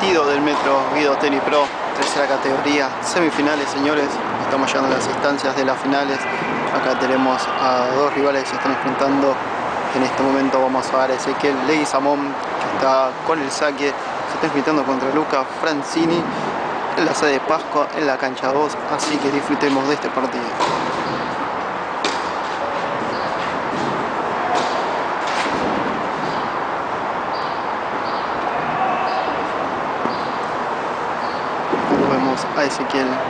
partido del Metro Guido Tenis Pro, tercera categoría, semifinales señores, estamos llegando a las instancias de las finales, acá tenemos a dos rivales que se están enfrentando, en este momento vamos a ver a Ezequiel Leguizamón, que está con el saque, se está enfrentando contra Luca Francini, en la sede de Pascua, en la cancha 2, así que disfrutemos de este partido. Vemos a Ezequiel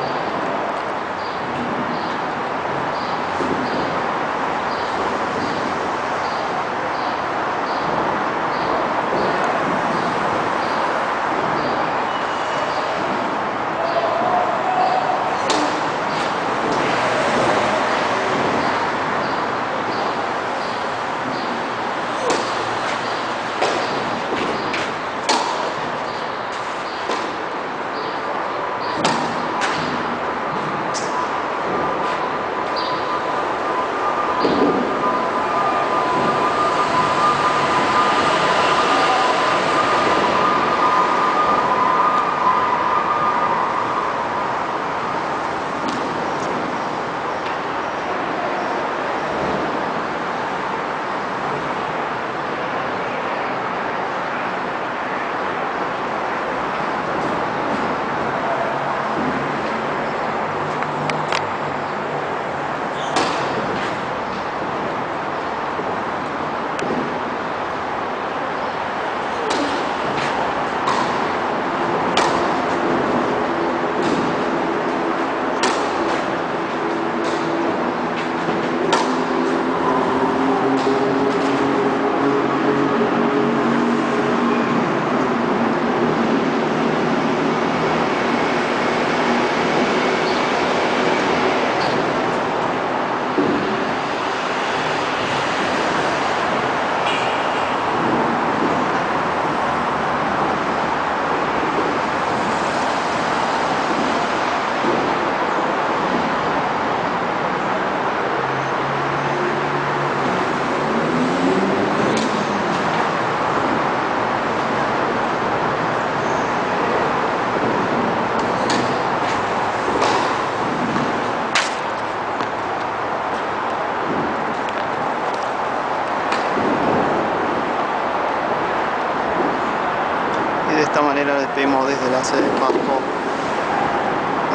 esta manera despedimos desde la sede de Pasco.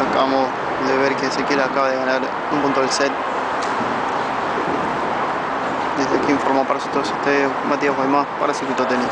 Acabamos de ver que Ezequiel acaba de ganar un punto del set. Desde aquí informó para todos ustedes Matías Guaymás para Circuito Tenis.